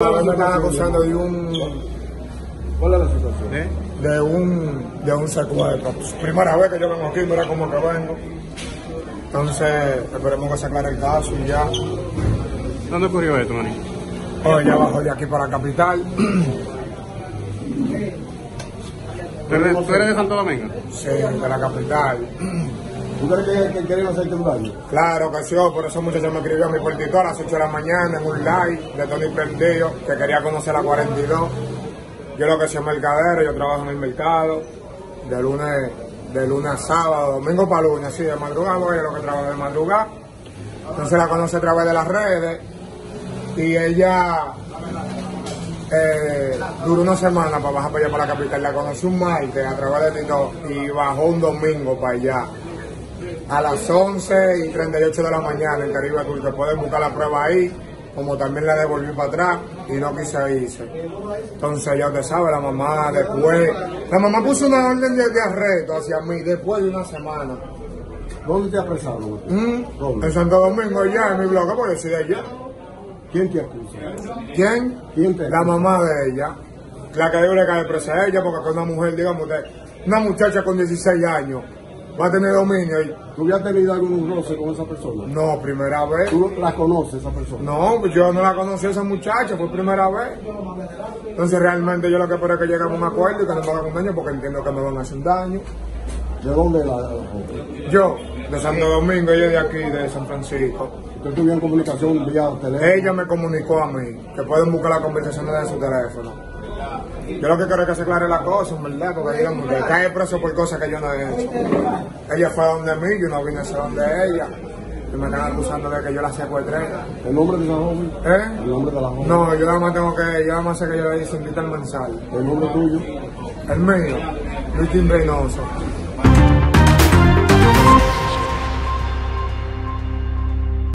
Me están acusando de un ¿Cuál es la situación? ¿Eh? de un de un secuestro. Primera vez que yo vengo aquí, mira cómo que vengo. Entonces, esperemos que se aclare el caso y ya. ¿Dónde ocurrió esto, Maní? Hoy ya bajo de aquí para la capital. ¿Tú eres, tú eres de Santo Domingo? Sí, de la capital. ¿Tú crees que, que quieren hacerte un daño? Claro que sí, por eso muchacho me escribió a mi portito a las 8 de la mañana en un live de Tony Prendido, que quería conocer la 42. Yo lo que soy mercadero, yo trabajo en el mercado, de lunes, de lunes a sábado, domingo para lunes, así de madrugada, porque yo lo que trabajo de madrugada. Entonces la conoce a través de las redes y ella eh, duró una semana para bajar para allá para la capital. La conocí un martes a través de Tito y bajó un domingo para allá. A las 11 y 38 de la mañana en Caribe Tour, que pueden buscar la prueba ahí, como también la devolví para atrás y no quise irse. Entonces ya usted sabe, la mamá después, la mamá puso una orden de, de arresto hacia mí después de una semana. ¿Dónde te apresaron? ¿Mm? ¿Dónde? En Santo Domingo, ya en mi blog, porque yo soy de allá. ¿Quién te acusa? ¿Quién? ¿Quién te La mamá de ella. La que debe caer presa a ella, porque con una mujer, digamos, de, una muchacha con 16 años va a tener dominio. Y, ¿Tú habías tenido algún roce con esa persona? no, primera vez. ¿Tú la conoces esa persona? No, pues yo no la conocí a esa muchacha, fue primera vez. Entonces realmente yo lo que espero es que lleguemos a un acuerdo y que no me hagan un daño porque entiendo que me van a hacer daño. ¿De dónde la, la? Yo, de Santo Domingo, ella de aquí, de San Francisco. ¿Usted tuvo en comunicación vía teléfono? Ella me comunicó a mí que pueden buscar las conversaciones de su teléfono. Yo lo que quiero es que se aclare la cosa, en verdad, porque digamos que cae preso por cosas que yo no he hecho. Ella fue a donde mí, yo no vine a ser donde ella. Y me están acusando de que yo la secuestré. ¿El nombre de esa joven? ¿Eh? ¿El nombre de la joven? No, yo nada más tengo que, yo nada más sé que yo le hice invita al mensaje. ¿El nombre tuyo? El mío, Luis Reynoso.